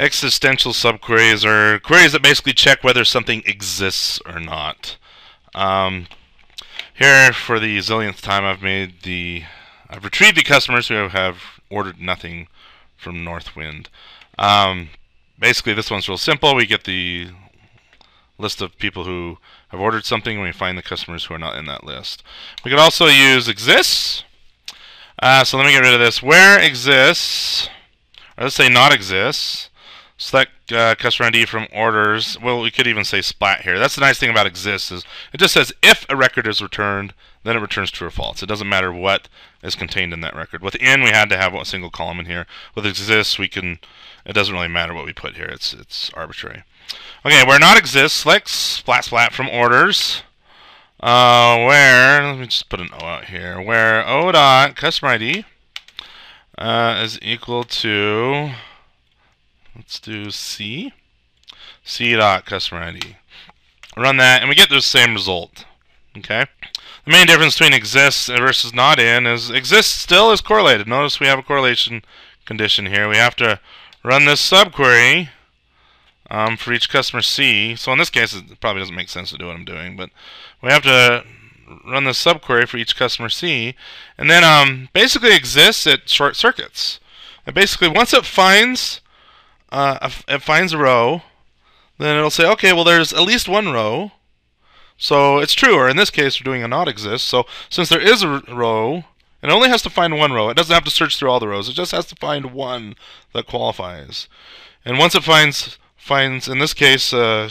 Existential subqueries are queries that basically check whether something exists or not. Um, here, for the zillionth time, I've made the I've retrieved the customers who have ordered nothing from Northwind. Um, basically, this one's real simple. We get the list of people who have ordered something, and we find the customers who are not in that list. We could also use exists. Uh, so let me get rid of this. Where exists, or let's say not exists, select uh, customer ID from orders. Well, we could even say splat here. That's the nice thing about exists is it just says if a record is returned, then it returns true or false. It doesn't matter what is contained in that record. With in, we had to have a single column in here. With exists, we can. It doesn't really matter what we put here. It's it's arbitrary. Okay, where not exists, select splat splat from orders. Uh, where let me just put an O out here. Where O dot customer ID uh, is equal to Let's do C. C dot customer ID. Run that, and we get the same result. Okay. The main difference between exists versus not in is exists still is correlated. Notice we have a correlation condition here. We have to run this subquery um, for each customer C. So in this case, it probably doesn't make sense to do what I'm doing, but we have to run the subquery for each customer C, and then um, basically exists at short circuits. And basically, once it finds uh, it finds a row, then it'll say, okay, well, there's at least one row. So it's true, or in this case, we're doing a not exist. So since there is a row, it only has to find one row. It doesn't have to search through all the rows. It just has to find one that qualifies. And once it finds, finds in this case, uh,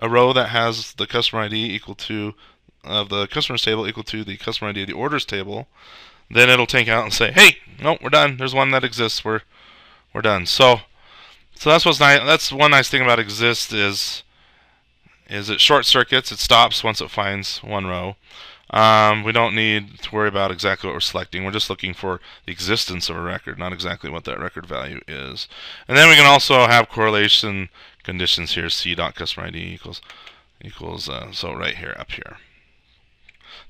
a row that has the customer ID equal to of the customers table equal to the customer ID of the orders table, then it'll take out and say, hey, no, we're done. There's one that exists. We're we're done. So so that's what's nice. That's one nice thing about exist is is it short circuits. It stops once it finds one row. Um, we don't need to worry about exactly what we're selecting. We're just looking for the existence of a record, not exactly what that record value is. And then we can also have correlation conditions here. C dot customer ID equals equals uh, so right here up here.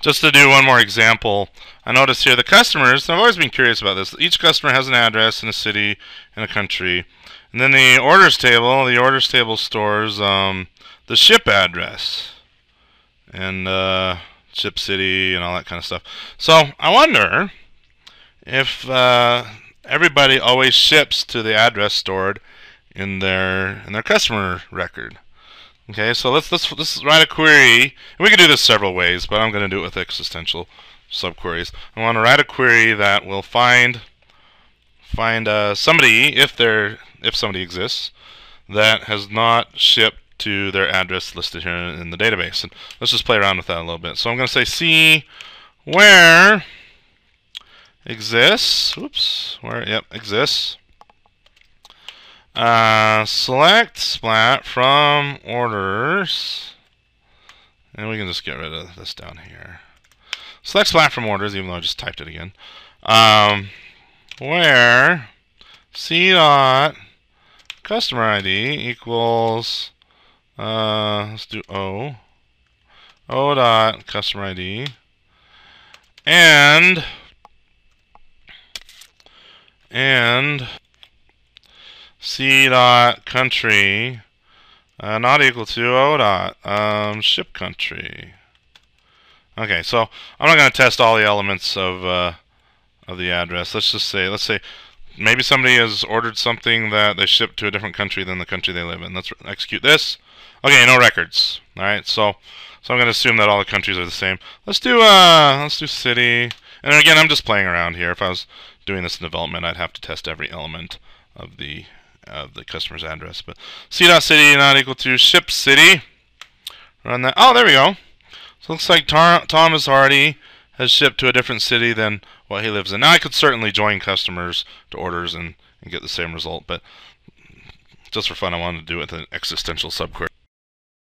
Just to do one more example, I notice here the customers. I've always been curious about this. Each customer has an address in a city in a country. And then the orders table, the orders table stores um, the ship address and uh, ship city and all that kind of stuff. So I wonder if uh, everybody always ships to the address stored in their in their customer record. Okay, so let's let's let's write a query. We can do this several ways, but I'm going to do it with existential subqueries. I want to write a query that will find find uh, somebody if they're if somebody exists, that has not shipped to their address listed here in the database. And let's just play around with that a little bit. So I'm going to say C where exists, oops, where, yep, exists. Uh, select splat from orders, and we can just get rid of this down here. Select splat from orders, even though I just typed it again. Um, where C dot customer ID equals, uh, let's do O, O dot customer ID, and, and C dot country, uh, not equal to O dot, um, ship country. Okay, so I'm not going to test all the elements of, uh, of the address. Let's just say, let's say maybe somebody has ordered something that they shipped to a different country than the country they live in. Let's execute this. Okay, no records. All right, so so I'm going to assume that all the countries are the same. Let's do uh let's do city. And again, I'm just playing around here. If I was doing this in development, I'd have to test every element of the of the customer's address. But c dot city not equal to ship city. Run that. Oh, there we go. So it looks like Thomas Hardy has shipped to a different city than what he lives in. Now I could certainly join customers to orders and, and get the same result, but just for fun I wanted to do it with an existential subquery.